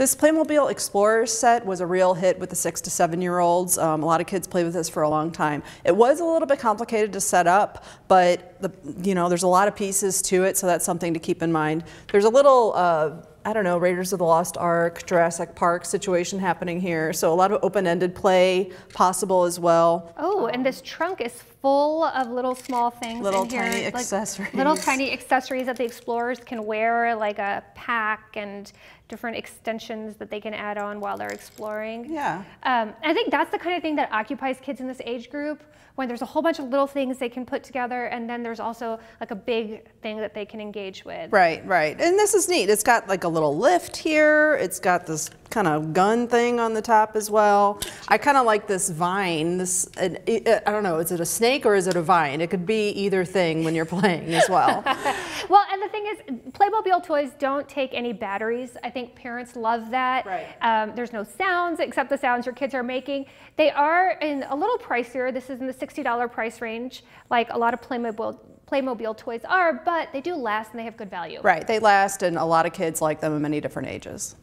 This Playmobil Explorer set was a real hit with the six to seven year olds. Um, a lot of kids play with this for a long time. It was a little bit complicated to set up, but the, you know there's a lot of pieces to it, so that's something to keep in mind. There's a little uh, I don't know, Raiders of the Lost Ark, Jurassic Park situation happening here. So a lot of open-ended play possible as well. Oh, and this trunk is full of little small things little in here. tiny like accessories. Little tiny accessories that the explorers can wear, like a pack and different extensions that they can add on while they're exploring. Yeah. Um, I think that's the kind of thing that occupies kids in this age group when there's a whole bunch of little things they can put together and then there's also like a big thing that they can engage with. Right, right. And this is neat. It's got like a little lift here. It's got this kind of gun thing on the top as well. I kind of like this vine. This I don't know, is it a snake or is it a vine? It could be either thing when you're playing as well. well, and the thing is, Playmobil toys don't take any batteries. I think parents love that. Right. Um, there's no sounds except the sounds your kids are making. They are in a little pricier. This is in the $60 price range, like a lot of Playmobil Playmobil toys are, but they do last and they have good value. Right, they last and a lot of kids like them in many different ages.